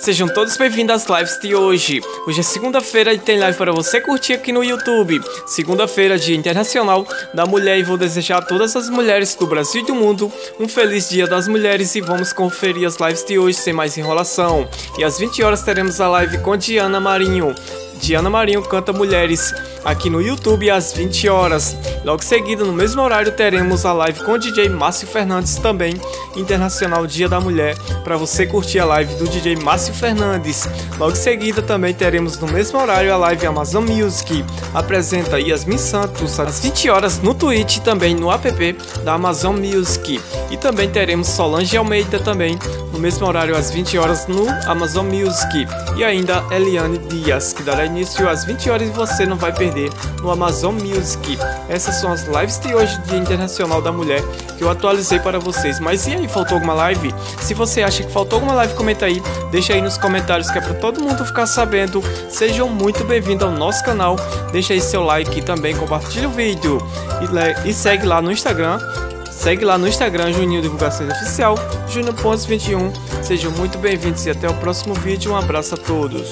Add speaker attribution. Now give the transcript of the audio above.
Speaker 1: Sejam todos bem-vindos às lives de hoje. Hoje é segunda-feira e tem live para você curtir aqui no YouTube. Segunda-feira, Dia Internacional da Mulher, e vou desejar a todas as mulheres do Brasil e do mundo um feliz Dia das Mulheres e vamos conferir as lives de hoje sem mais enrolação. E às 20 horas teremos a live com Diana Marinho. Diana Marinho canta Mulheres aqui no YouTube às 20 horas. Logo seguida, no mesmo horário, teremos a live com o DJ Márcio Fernandes também, Internacional Dia da Mulher, para você curtir a live do DJ Márcio Fernandes. Logo seguida, também teremos no mesmo horário a live Amazon Music. Apresenta Yasmin Santos às 20 horas no Twitch e também no app da Amazon Music. E também teremos Solange Almeida também mesmo horário às 20 horas no Amazon Music. E ainda Eliane Dias, que dará início às 20 horas e você não vai perder no Amazon Music. Essas são as lives de hoje, Dia Internacional da Mulher, que eu atualizei para vocês. Mas e aí, faltou alguma live? Se você acha que faltou alguma live, comenta aí, deixa aí nos comentários que é para todo mundo ficar sabendo. Sejam muito bem-vindos ao nosso canal, deixa aí seu like e também compartilha o vídeo. E, e segue lá no Instagram Segue lá no Instagram Juninho Divulgações Oficial, Júnior.21. Sejam muito bem-vindos e até o próximo vídeo. Um abraço a todos.